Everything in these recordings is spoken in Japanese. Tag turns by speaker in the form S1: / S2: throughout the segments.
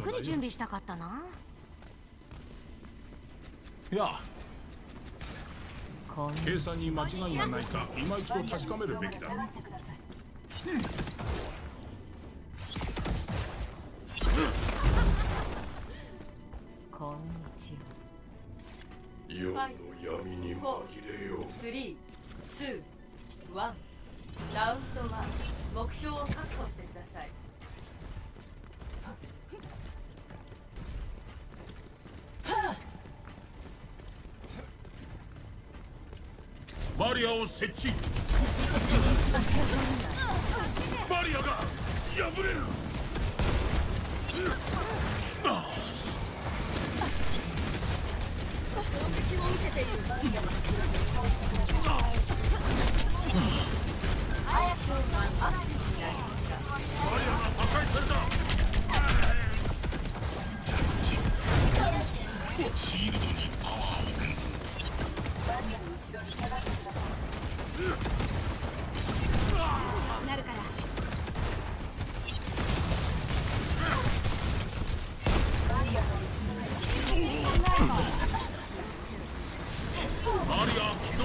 S1: くり準備したかったな？い
S2: や計算に間違いがないか今一度確かめるべきだ
S1: こんにちは
S3: 夜の闇に紛れよう
S4: Three, two, one. Round one.目標を確保してください。
S2: バリアを設置バリアが破れるバリアが破壊された。
S5: シールドに
S1: なるから。
S2: バリア起動。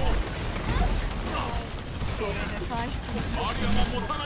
S1: これで回復
S2: バリアが持たない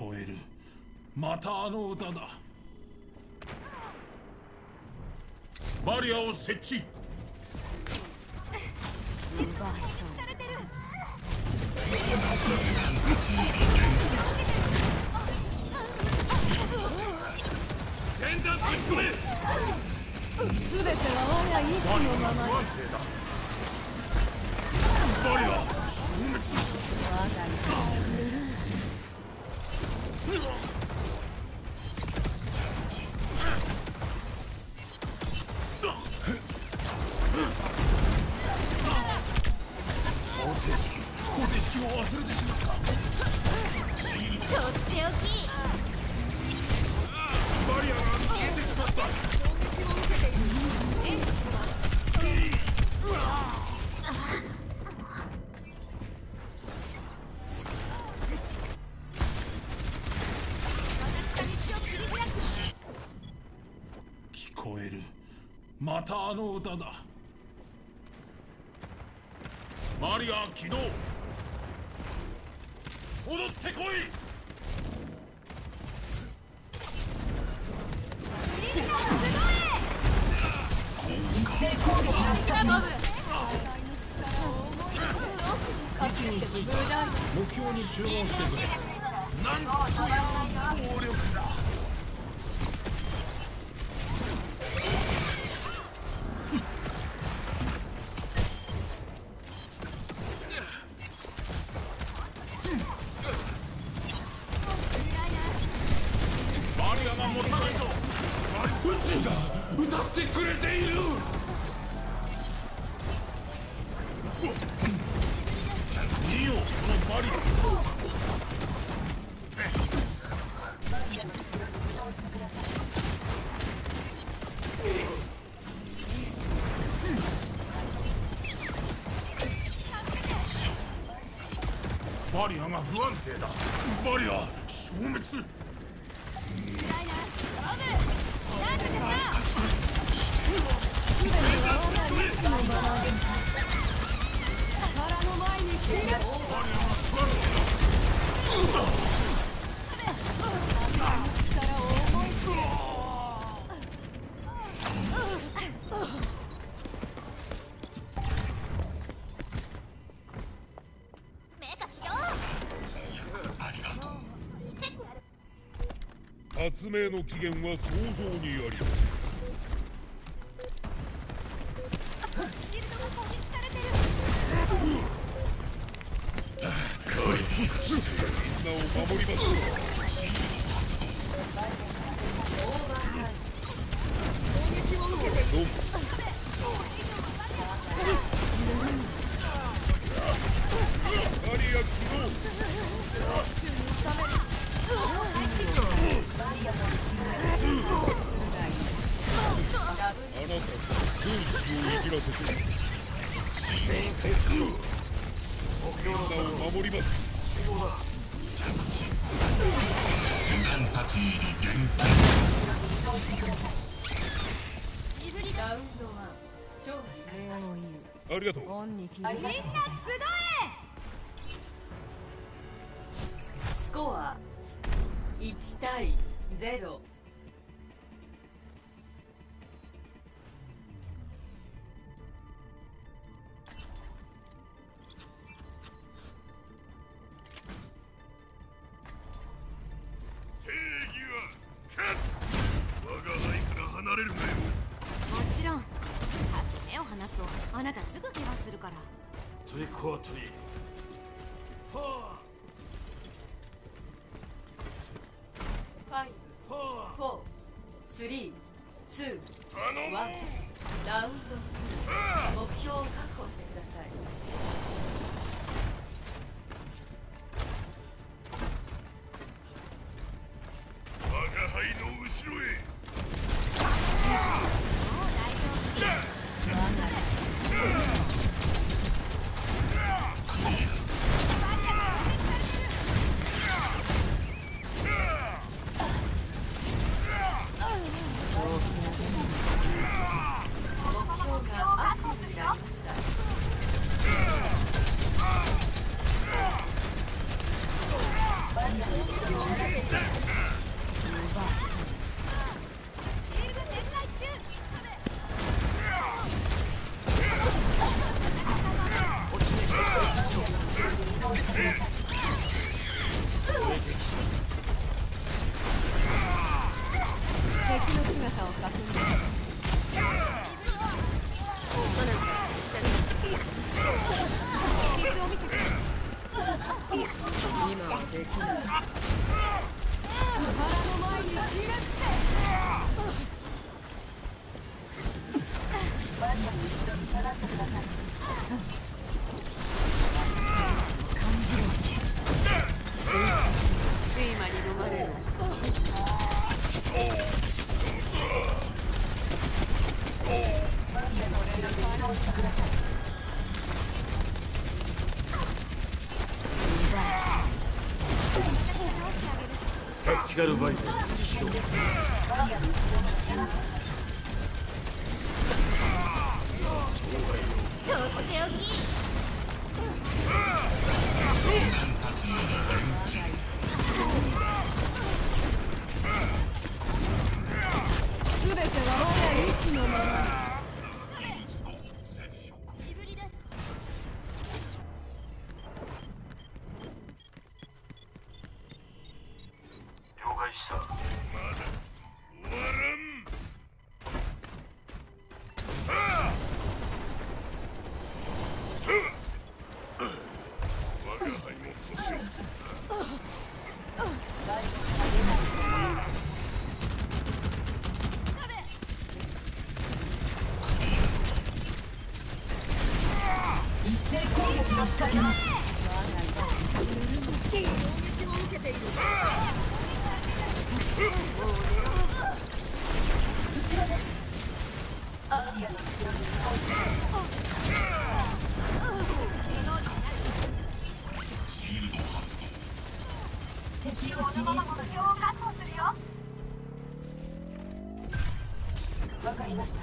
S2: こえる。またあの歌だ。バリアを設置。全弾打ち込め
S1: 全ては我が意志のままに
S2: 不安定だバリア消滅。
S1: 我が意志
S2: またあの歌だ。バリア起動。踊ってこい。位置についた目標に集合してくれ。なんという暴力だバリアが不安定だ。バリア消滅。
S1: 全ては我が意志のままに力の前に力を思い知れ
S2: 発明の起源は想像にあります。
S3: りがとう。みんな
S4: 集え。スコア1対0 Adäquately. Four. Five. Four.
S3: Four. Three.
S4: Two. One. ラウンド2目標を確保してください。マに飲まれる
S1: とっ。ておき
S3: Oh! わ
S1: かりました。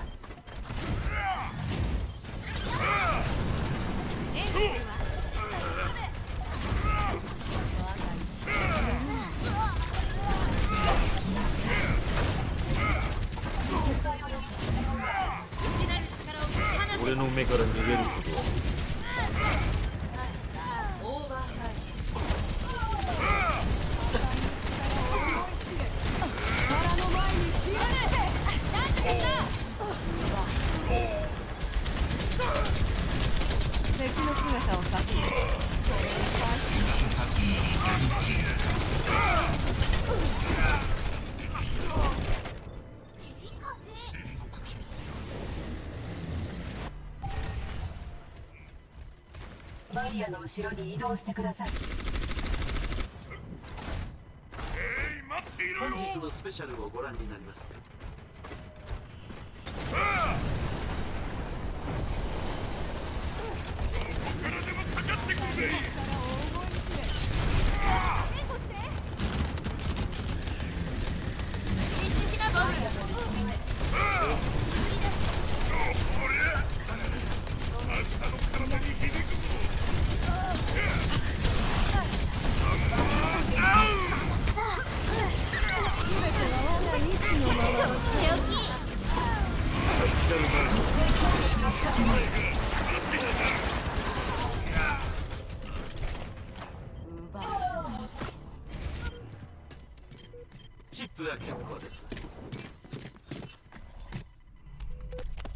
S4: 後ろに移動してください。
S3: えい待っていろよ
S6: 本日のスペシャルをご覧になります。か
S3: からでもかかってくるぜ明日の体に響くぞ
S4: 奪う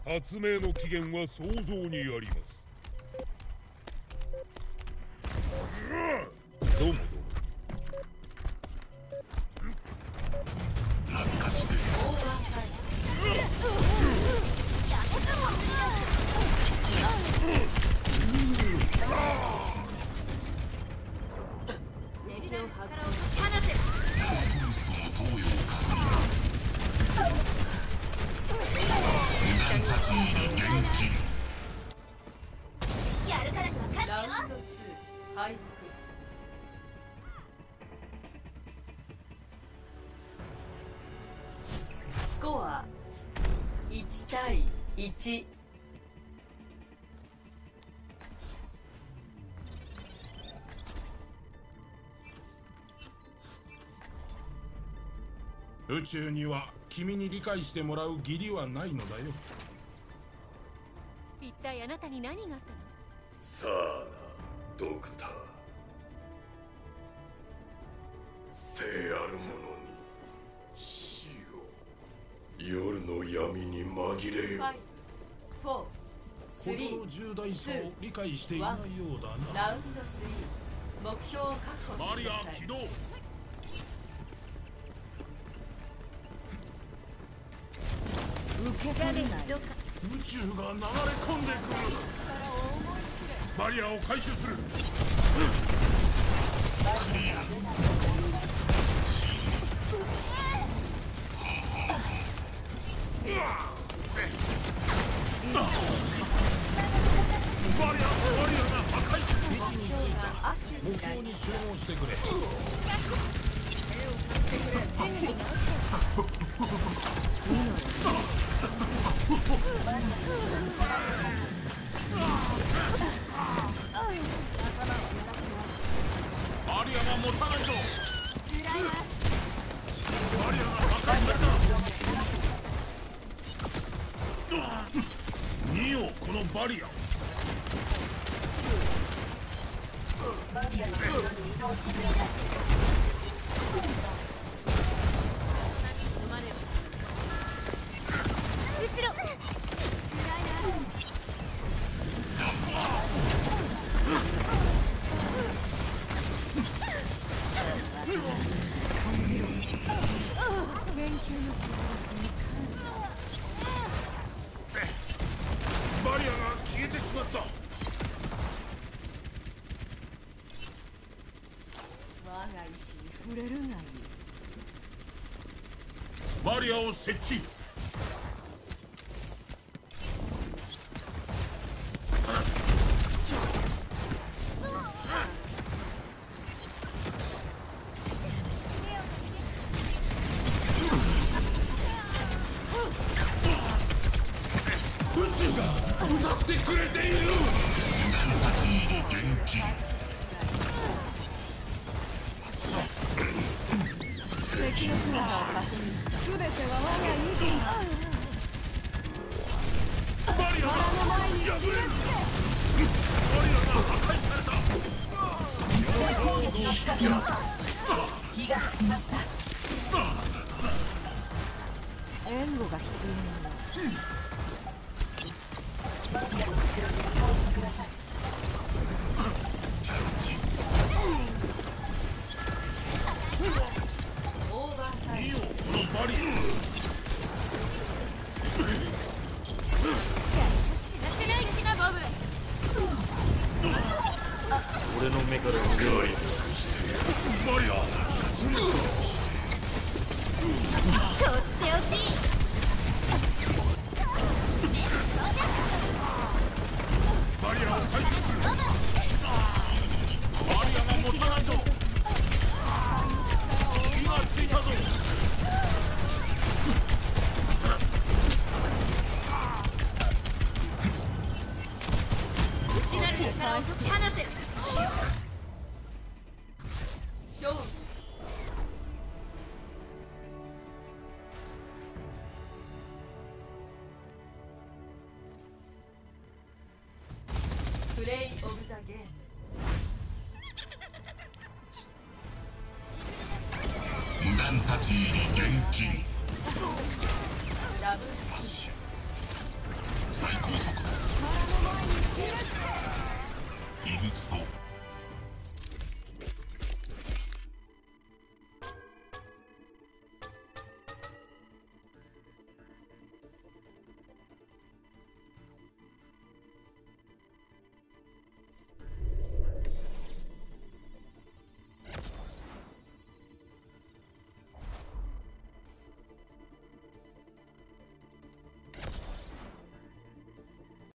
S2: 発明の起源は想像にあります。宇宙には君に理解してもらう義理はないのだよ。
S1: 一体あなたに何があったの？
S3: さあなドクター。生ある者に死を。夜の闇に紛れよ。
S4: 5 4
S2: 事
S4: 3
S2: の重大さを理解していないようだな。
S4: ラウンド3目標を確保
S2: バリ
S4: してください
S2: ア起動
S1: ダメージ増加
S2: 宇宙が流れ込んでくる。バリアを回収する。バリアバリアが破壊位置についた目標に集合してくれバリアが持たないぞバリアが破壊された見よこのバリアを設置。
S4: 全ては我が意志
S2: バリアが破壊される。バリアが破壊された
S4: 火がつきました援護が必要なの Okay. Oh,